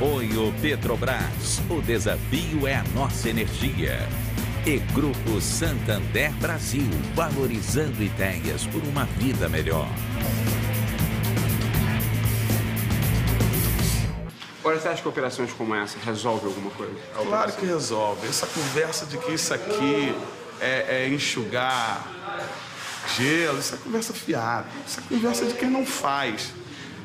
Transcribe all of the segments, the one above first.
Apoio Petrobras. O desafio é a nossa energia. E Grupo Santander Brasil, valorizando ideias por uma vida melhor. Agora, você acha que operações como essa resolvem alguma coisa? Claro que resolve. Essa conversa de que isso aqui é, é enxugar gelo, isso é conversa fiada. Isso é conversa de quem não faz.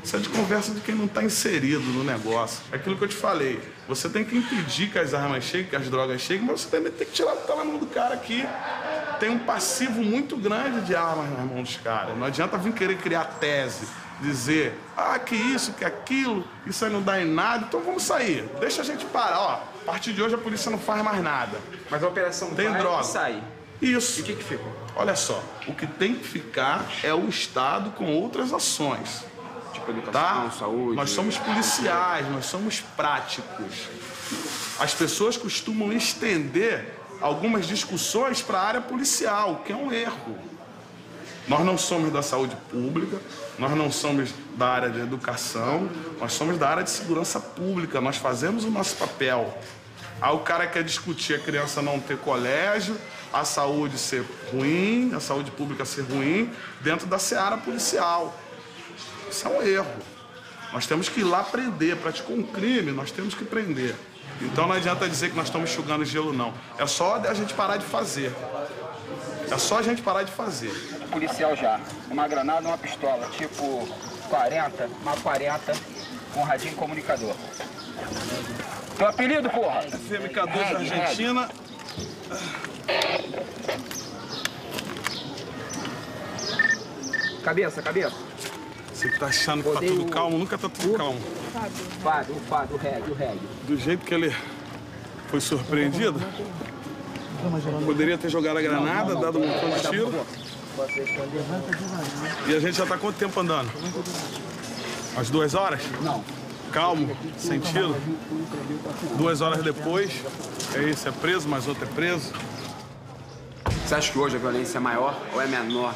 Isso é de conversa de quem não está inserido no negócio. É aquilo que eu te falei. Você tem que impedir que as armas cheguem, que as drogas cheguem, mas você também tem que tirar o que tá na mão do cara aqui. Tem um passivo muito grande de armas na mão dos caras. Não adianta vir querer criar tese, dizer, ah, que isso, que aquilo, isso aí não dá em nada, então vamos sair. Deixa a gente parar, ó. A partir de hoje a polícia não faz mais nada. Mas a operação Tem vai droga. sai. Isso. E o que que ficou? Olha só, o que tem que ficar é o Estado com outras ações. Tipo, educação, Tá? saúde... Nós somos policiais, nós somos práticos. As pessoas costumam estender algumas discussões para a área policial, o que é um erro. Nós não somos da saúde pública, nós não somos da área de educação, nós somos da área de segurança pública, nós fazemos o nosso papel. Aí o cara quer discutir a criança não ter colégio, a saúde ser ruim, a saúde pública ser ruim, dentro da seara policial. Isso é um erro. Nós temos que ir lá prender. Praticou um crime, nós temos que prender. Então não adianta dizer que nós estamos enxugando gelo, não. É só a gente parar de fazer. É só a gente parar de fazer. policial já. Uma granada e uma pistola, tipo 40, uma 40, com radinho comunicador. Teu apelido, porra? FMK2 Reggae, Argentina. Cabeça, cabeça. Você que tá achando que tá tudo o- calmo, nunca tá tudo o- calmo. Fado, o fado, o reggae, o reggae. Do jeito que ele foi surpreendido, poderia ter jogado a granada, dado um montão de tiro. E a gente já tá quanto tempo andando? Umas duas horas? Não. Calmo, sem tiro. Duas horas depois, é isso, é preso, mas outro é preso. Você acha que hoje a violência é maior ou é menor?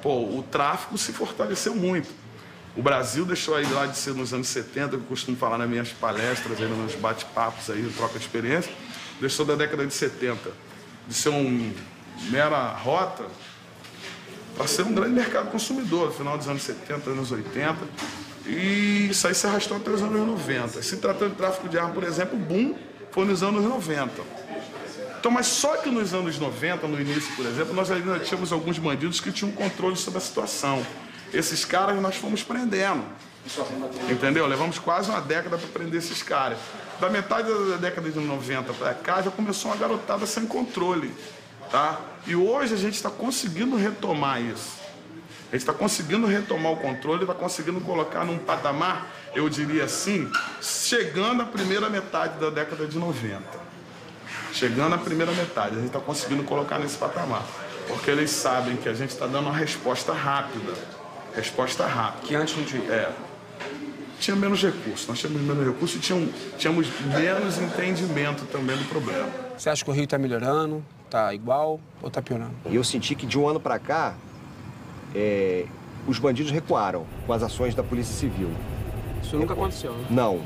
Pô, o tráfico se fortaleceu muito. O Brasil deixou aí lá de ser nos anos 70, que eu costumo falar nas minhas palestras, aí, nos bate-papos aí, troca de experiência, deixou da década de 70 de ser um mera rota para ser um grande mercado consumidor, no final dos anos 70, anos 80. E isso aí se arrastou até os anos 90. Se tratando de tráfico de arma, por exemplo, o boom foi nos anos 90. Então, mas só que nos anos 90, no início, por exemplo, nós ainda tínhamos alguns bandidos que tinham controle sobre a situação. Esses caras nós fomos prendendo. Entendeu? Levamos quase uma década para prender esses caras. Da metade da década de 90 para cá já começou uma garotada sem controle. Tá? E hoje a gente está conseguindo retomar isso. A gente está conseguindo retomar o controle, está conseguindo colocar num patamar, eu diria assim, chegando à primeira metade da década de 90 chegando à primeira metade. A gente está conseguindo colocar nesse patamar. Porque eles sabem que a gente está dando uma resposta rápida. Resposta rápida. Que antes não tinha. É. Tinha menos recursos. Nós tínhamos menos recursos e tínhamos, tínhamos menos entendimento também do problema. Você acha que o Rio tá melhorando? Tá igual ou tá piorando? E eu senti que de um ano para cá, é, os bandidos recuaram com as ações da Polícia Civil. Isso nunca aconteceu, né? Não.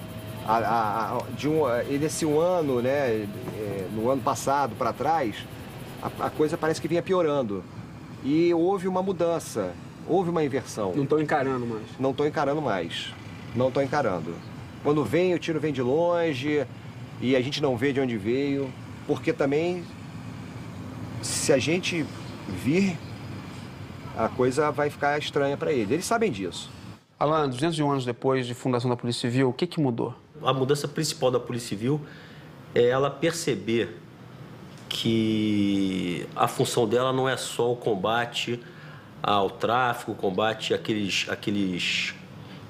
A- a- a- de um, e nesse um ano, né, é, no ano passado para trás, a, a coisa parece que vinha piorando. E houve uma mudança, houve uma inversão. Não estão encarando mais. Não estou encarando mais. Não estou encarando. Quando vem, o tiro vem de longe e a gente não vê de onde veio, porque também, se a gente vir, a coisa vai ficar estranha para eles. Eles sabem disso. Alan, 201 anos depois de fundação da Polícia Civil, o que que mudou? A mudança principal da Polícia Civil é ela perceber que a função dela não é só o combate ao tráfico, combate àqueles, àqueles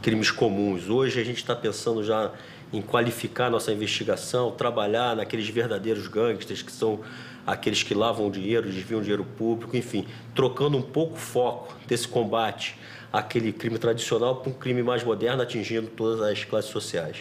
crimes comuns. Hoje a gente está pensando já em qualificar nossa investigação, trabalhar naqueles verdadeiros gangsters que são aqueles que lavam dinheiro, desviam dinheiro público, enfim, trocando um pouco o foco desse combate àquele crime tradicional para um crime mais moderno, atingindo todas as classes sociais.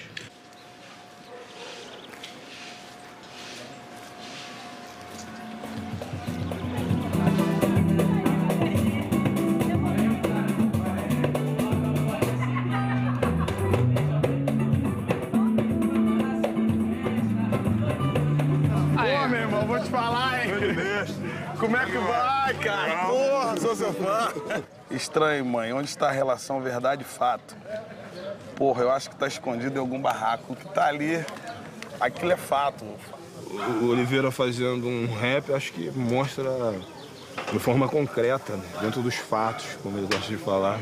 Como é que vai, cara? Porra, sou seu fã. Estranho, mãe. Onde está a relação verdade e fato? Porra, eu acho que tá escondido em algum barraco. O que tá ali, aquilo é fato. O Oliveira fazendo um rap, acho que mostra de forma concreta, né? dentro dos fatos, como ele gosta de falar,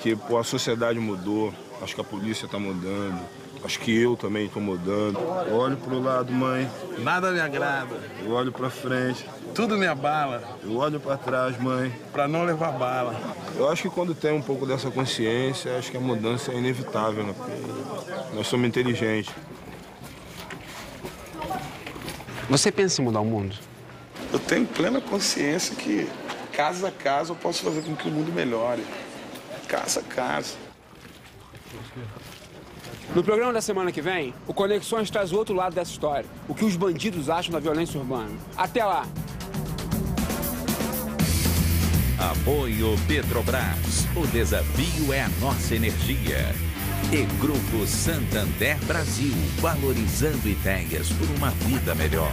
que pô, a sociedade mudou, acho que a polícia está mudando, acho que eu também estou mudando. Olho pro lado, mãe, Nada me agrada. eu olho pra frente, Tudo me abala eu olho pra trás, mãe. pra não levar bala. Eu acho que quando tem um pouco dessa consciência, acho que a mudança é inevitável, né? Nós somos inteligentes. Você pensa em mudar o mundo? Eu tenho plena consciência que, caso a caso, eu posso fazer com que o mundo melhore. Caso a caso. No programa da semana que vem, o Conexões traz o outro lado dessa história. O que os bandidos acham da violência urbana. Até lá! Apoio Petrobras. O desafio é a nossa energia. E Grupo Santander Brasil, valorizando ideias por uma vida melhor.